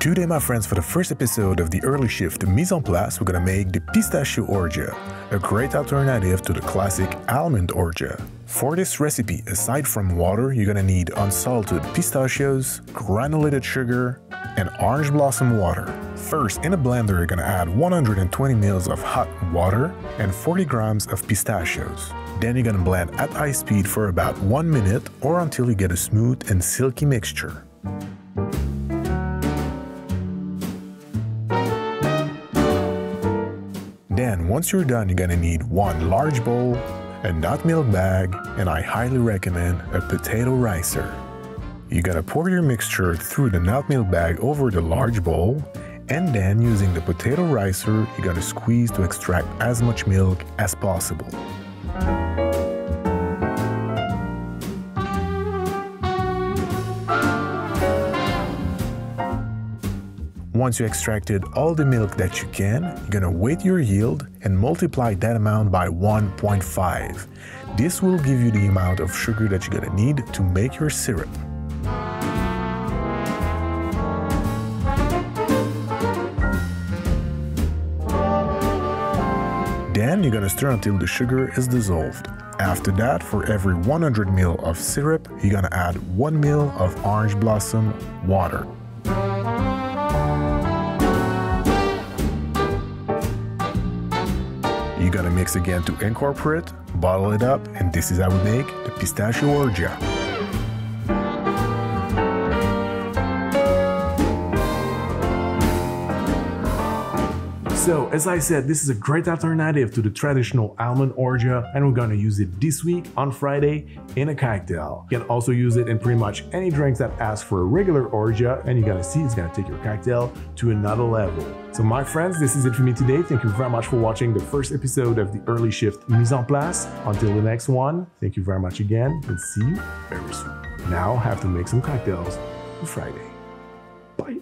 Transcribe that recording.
Today, my friends, for the first episode of the early shift mise en place, we're gonna make the pistachio orgeat, a great alternative to the classic almond orgeat. For this recipe, aside from water, you're gonna need unsalted pistachios, granulated sugar, and orange blossom water. First, in a blender, you're gonna add 120 ml of hot water and 40 grams of pistachios. Then you're gonna blend at high speed for about one minute or until you get a smooth and silky mixture. Then, once you're done, you're gonna need one large bowl, a nut milk bag, and I highly recommend a potato ricer. You gotta pour your mixture through the nut milk bag over the large bowl, and then using the potato ricer, you gotta squeeze to extract as much milk as possible. Once you extracted all the milk that you can, you're gonna weight your yield and multiply that amount by 1.5. This will give you the amount of sugar that you're gonna need to make your syrup. Then you're gonna stir until the sugar is dissolved. After that, for every 100 ml of syrup, you're gonna add 1 ml of orange blossom water. You gotta mix again to incorporate, bottle it up, and this is how we make the pistachio orgeat. So, as I said, this is a great alternative to the traditional almond orgeat, and we're gonna use it this week on Friday in a cocktail. You can also use it in pretty much any drinks that ask for a regular orgeat, and you're gonna see it's gonna take your cocktail to another level. So, my friends, this is it for me today. Thank you very much for watching the first episode of the Early Shift Mise en Place. Until the next one, thank you very much again, and see you very soon. Now, I have to make some cocktails for Friday. Bye.